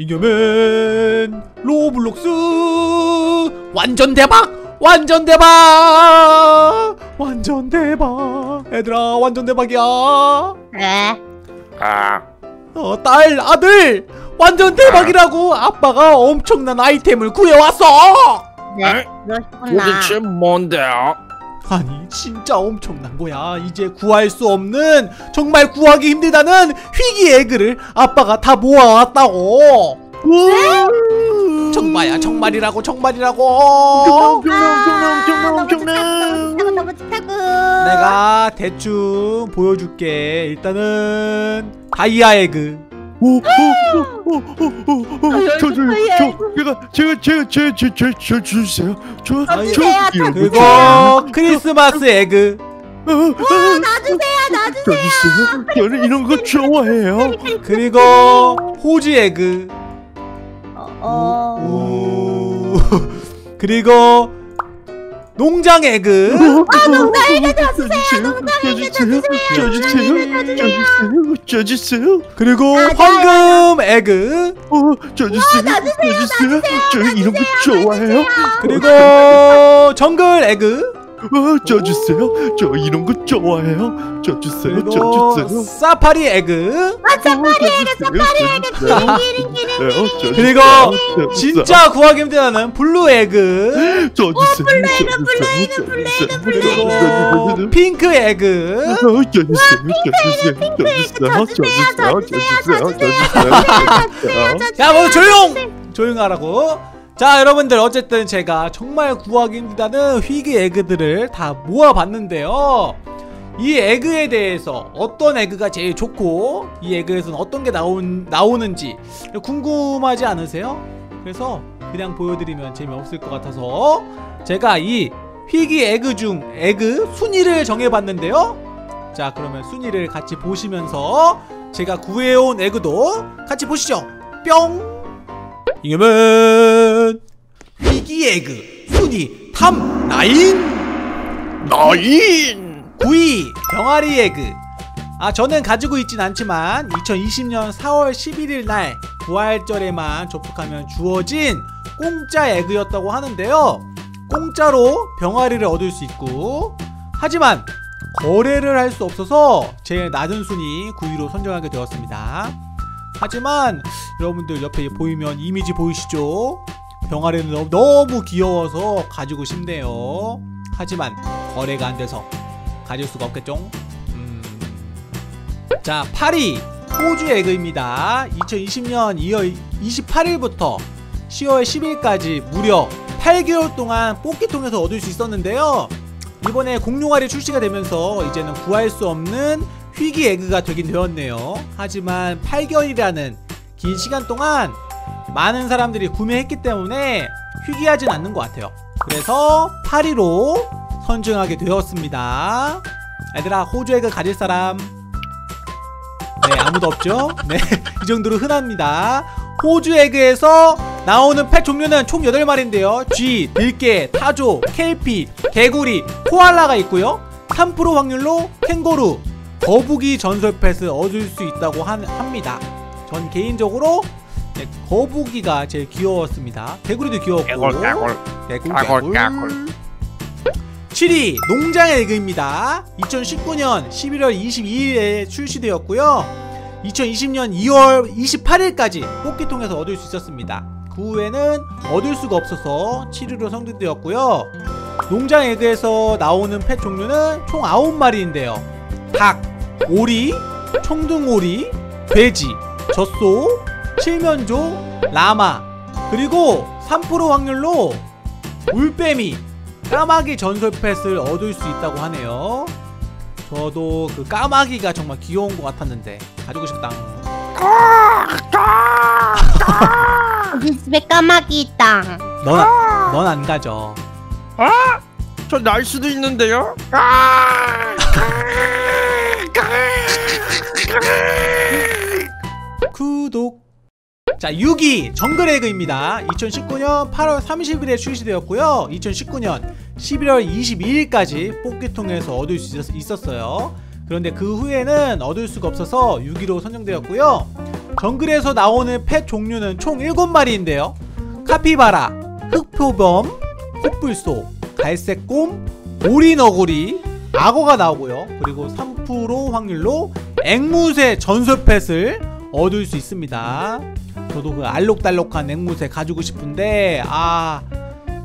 잉여맨 로블록스 완전 대박! 완전 대박! 완전 대박! 얘들아 완전 대박이야! 왜? 아, 어, 딸 아들! 완전 대박이라고 아빠가 엄청난 아이템을 구해왔어! 네. 도대체 뭔데요? 아니 진짜 엄청난 거야. 이제 구할 수 없는 정말 구하기 힘들다는 희귀 egg를 아빠가 다 모아왔다고. 정말야 정말이라고 정말이라고. 아, 너무 좋다고, 너무 너무 좋다고. 내가 대충 보여줄게. 일단은 다이아 에그 저, 저, 저, 제가, 제가, 제가, 제, 제, 제, 제 주세요. 저, 저, 주세요, 이런 거 그리고 좋아해요. 크리스마스 에그 어, 어, 놔주세요, 놔주세요. 저 주세요. 저는 이런 거 좋아해요. 그리고 호지 egg 어, 오. 그리고 농장 egg 아, 농장 egg 저 주세요. 주세요. 저 주세요. 저 주세요. 저 주세요. 그리고 아, 황금 egg 어, 저 주세요. 저 주세요. 저 이런 거 좋아해요. 그리고 정글 egg 어, 저 주세요. 저 이런 거 좋아해요. 저 주세요. 저 주세요. 사파리 egg 아, 사파리 egg 사파리 egg 그리고 진짜 구하기 힘들다는 블루 egg 저 주세요. 블루 egg 블루 egg 블루 egg 그리고 핑크 egg 저 주세요. 저 주세요. 저 주세요. 저 주세요. 저 주세요. 저 주세요. 야 모두 조용! 조용하라고 자 여러분들 어쨌든 제가 정말 구하기 힘들다는 희귀 egg들을 다 모아봤는데요. 이 egg에 대해서 어떤 egg가 제일 좋고 이 egg에서는 어떤 게 나온, 나오는지 궁금하지 않으세요? 그래서 그냥 보여드리면 재미없을 것 같아서 제가 이 희귀 egg 중 egg 순위를 정해봤는데요. 자 그러면 순위를 같이 보시면서 제가 구해온 egg도 같이 보시죠. 뿅! 잉여맨 희귀 egg 순위 top 9 nine. 9위 병아리 egg. 아 저는 가지고 있진 않지만 2020년 4월 11일 날 부활절에만 접속하면 주어진 공짜 에그였다고 하는데요. 공짜로 병아리를 얻을 수 있고 하지만 거래를 할 수 없어서 제일 낮은 순위 9위로 선정하게 되었습니다. 하지만 여러분들 옆에 보이면 이미지 보이시죠? 병아리는 너무, 너무 귀여워서 가지고 싶네요 하지만 거래가 안 돼서 가질 수가 없겠죠? 음. 자, 8위 호주 에그입니다. 2020년 2월 28일부터 10월 10일까지 무려 8개월 동안 뽑기통에서 얻을 수 있었는데요. 이번에 공룡알이 출시가 되면서 이제는 구할 수 없는 희귀 에그가 되긴 되었네요. 하지만 8개월이라는 긴 시간 동안 많은 사람들이 구매했기 때문에 희귀하진 않는 것 같아요. 그래서 8위로 선정하게 되었습니다. 얘들아 호주 에그 가질 사람 네 아무도 없죠? 네이 정도로 흔합니다. 호주 에그에서 나오는 펫 종류는 총 8마리인데요. 쥐, 들개, 타조, 켈피, 개구리, 코알라가 있고요. 3% 확률로 캥거루, 거북이 전설 펫을 얻을 수 있다고 한- 합니다. 전 개인적으로 네, 거북이가 제일 귀여웠습니다. 개구리도 귀여웠고. 개굴 까골, 개굴. 까골. 7위 농장의 에그입니다. 2019년 11월 22일에 출시되었고요. 2020년 2월 28일까지 뽑기통에서 얻을 수 있었습니다. 그 후에는 얻을 수가 없어서 7위로 선정되었고요. 농장 에그에서 나오는 펫 종류는 총 9마리인데요. 닭, 오리, 청둥오리, 돼지, 젖소, 칠면조, 라마 그리고 3% 확률로 울빼미 까마귀 전설 펫을 얻을 수 있다고 하네요 저도 그 까마귀가 정말 귀여운 것 같았는데 가지고 싶다 집에 까마귀 있다. 넌안 가져 저날 수도 있는데요. 구독 자 6위 정글에그입니다. 2019년 8월 30일에 출시되었고요. 2019년 11월 22일까지 뽑기통에서 얻을 수 있었, 있었어요. 그런데 그 후에는 얻을 수가 없어서 6위로 선정되었고요. 정글에서 나오는 펫 종류는 총 7마리인데요. 카피바라, 흑표범, 코뿔소, 갈색곰, 오리너구리, 악어가 나오고요. 그리고 3% 확률로 앵무새 전설 펫을 얻을 수 있습니다. 저도 그 알록달록한 앵무새 가지고 싶은데 아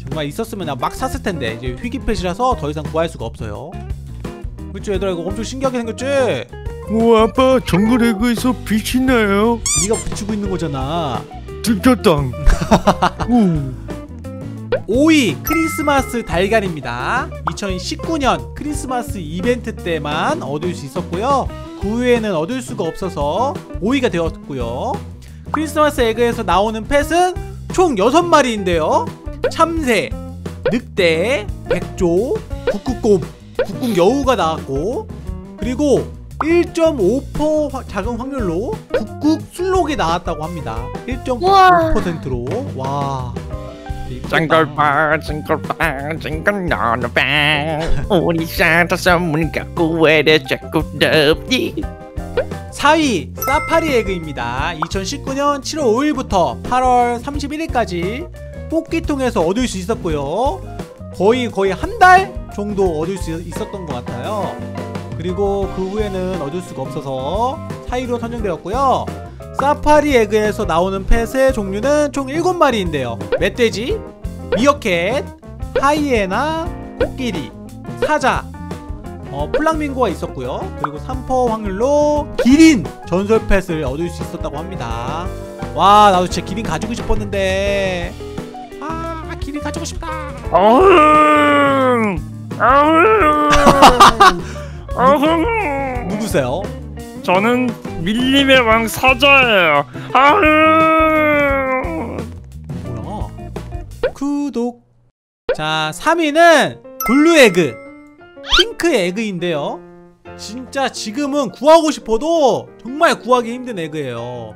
정말 있었으면 나막 샀을 텐데. 이제 희귀펫이라서 더 이상 구할 수가 없어요. 그치 얘들아? 이거 엄청 신기하게 생겼지? 오 아빠 정글 에그에서 빛이 나요? 네가 붙이고 있는 거잖아. 들켰당. 오 5위 크리스마스 달걀입니다. 2019년 크리스마스 이벤트 때만 얻을 수 있었고요 그 후에는 얻을 수가 없어서 5위가 되었고요. 크리스마스 에그에서 나오는 펫은 총 6마리인데요. 참새, 늑대, 백조, 북극곰, 북극여우가 나왔고 그리고 1.5% 화- 작은 확률로 북극 술록이 나왔다고 합니다. 1.5%로. 와 징글빵 징글 나눠빵 우리 산타 선물 갖고 왜래 자꾸 덥니 4위 사파리 에그입니다. 2019년 7월 5일부터 8월 31일까지 뽑기통에서 얻을 수 있었고요. 거의 거의 한 달 정도 얻을 수 있었던 것 같아요. 그리고 그 후에는 얻을 수가 없어서 4위로 선정되었고요. 사파리 에그에서 나오는 펫의 종류는 총 7마리인데요. 멧돼지, 미어캣, 하이에나, 코끼리, 사자, 어, 플랑밍고가 있었고요. 그리고 3% 확률로 기린 전설 펫을 얻을 수 있었다고 합니다. 와, 나도 진짜 기린 가지고 싶었는데. 아, 기린 가지고 싶다. 누구세요? 저는 밀림의 왕 사자예요 어흥 구독. 자, 3위는 블루 egg. 핑크 egg인데요. 진짜 지금은 구하고 싶어도 정말 구하기 힘든 egg예요.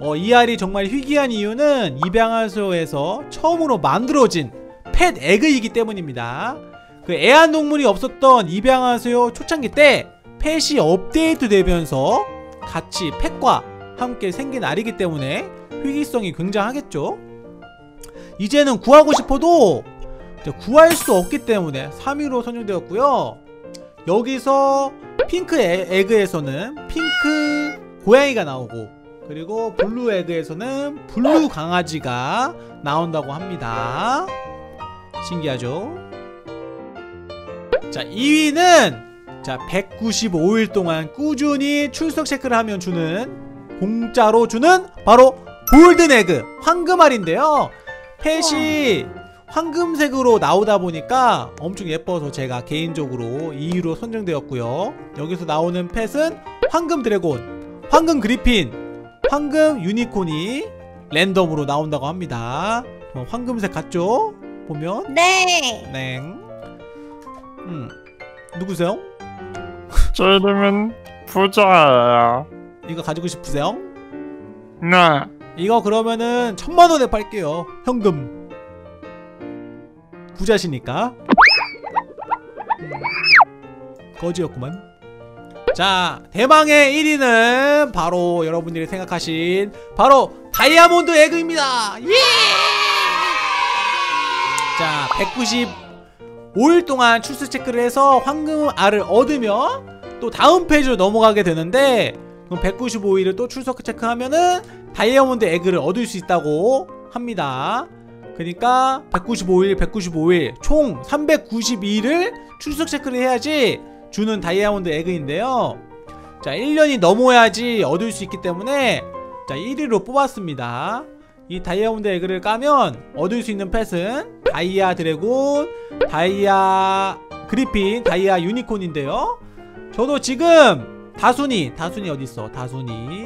어, 이 알이 정말 희귀한 이유는 입양하세요에서 처음으로 만들어진 펫 egg이기 때문입니다. 그 애완동물이 없었던 입양하세요 초창기 때 펫이 업데이트 되면서 같이 펫과 함께 생긴 알이기 때문에 희귀성이 굉장하겠죠. 이제는 구하고 싶어도 구할 수 없기 때문에 3위로 선정되었고요. 여기서 핑크 에, egg에서는 핑크 고양이가 나오고 그리고 블루 egg에서는 블루 강아지가 나온다고 합니다. 신기하죠? 자 2위는 자 195일 동안 꾸준히 출석 체크를 하면 주는 공짜로 주는 바로 골든 에그 황금알인데요. 펫이 황금색으로 나오다 보니까 엄청 예뻐서 제가 개인적으로 2위로 선정되었고요. 여기서 나오는 펫은 황금 드래곤, 황금 그리핀, 황금 유니콘이 랜덤으로 나온다고 합니다. 어, 황금색 같죠? 보면 네. 냉. 음 누구세요? 제 이름은 부자예요 이거 가지고 싶으세요? 네 이거 그러면은 천만 원에 팔게요. 현금. 부자시니까. 음, 거지였구만. 자, 대망의 1위는 바로 여러분들이 생각하신 바로 다이아몬드 egg입니다. 예! 자, 195일 동안 출석 체크를 해서 황금 알을 얻으면 또 다음 페이지로 넘어가게 되는데 그럼 195일을 또 출석 체크하면은 다이아몬드 egg를 얻을 수 있다고 합니다. 그러니까 195일, 195일 총 392일을 출석 체크를 해야지 주는 다이아몬드 에그인데요. 자, 1년이 넘어야지 얻을 수 있기 때문에 자, 1위로 뽑았습니다. 이 다이아몬드 에그를 까면 얻을 수 있는 펫은 다이아 드래곤, 다이아 그리핀, 다이아 유니콘인데요. 저도 지금 다순이, 다순이 어딨어? 다순이.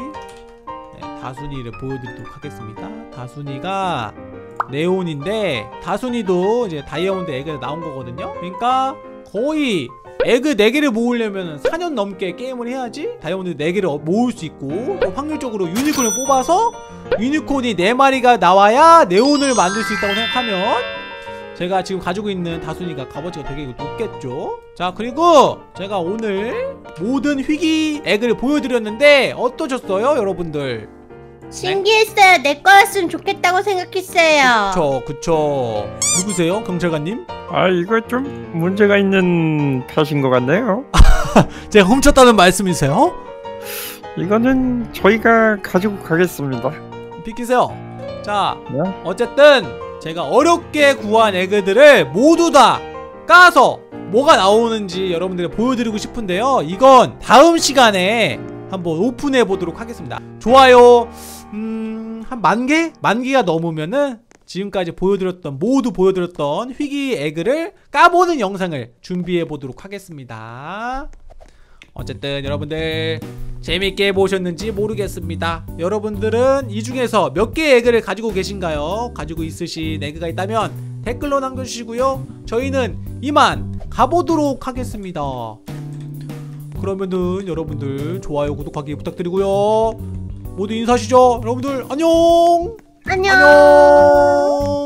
네, 다순이를 보여드리도록 하겠습니다. 다순이가 네온인데 다순이도 이제 다이아몬드 egg에 나온 거거든요. 그러니까 거의 egg 4개를 모으려면 4년 넘게 게임을 해야지 다이아몬드 4개를 모을 수 있고 또 확률적으로 유니콘을 뽑아서 유니콘이 4마리가 나와야 네온을 만들 수 있다고 생각하면 제가 지금 가지고 있는 다순이가 값어치가 되게 높겠죠 자 그리고 제가 오늘 모든 희귀 egg를 보여드렸는데 어떠셨어요 여러분들 신기했어요. 내 거였으면 좋겠다고 생각했어요. 그쵸 그쵸 누구세요 경찰관님? 아 이거 좀 문제가 있는 탓인 것 같네요. 제가 훔쳤다는 말씀이세요? 이거는 저희가 가지고 가겠습니다. 비키세요 자 네? 어쨌든 제가 어렵게 구한 에그들을 모두 다 까서 뭐가 나오는지 여러분들이 보여드리고 싶은데요 이건 다음 시간에 한번 오픈해 보도록 하겠습니다 좋아요 음... 한 만 개? 만 개가 넘으면은 지금까지 보여드렸던 모두 보여드렸던 희귀 에그를 까보는 영상을 준비해 보도록 하겠습니다 어쨌든 여러분들 재밌게 보셨는지 모르겠습니다. 여러분들은 이 중에서 몇 개의 에그를 가지고 계신가요? 가지고 있으신 에그가 있다면 댓글로 남겨주시고요. 저희는 이만 가보도록 하겠습니다. 그러면은 여러분들 좋아요, 구독하기 부탁드리고요. 모두 인사하시죠. 여러분들 안녕! 안녕, 안녕.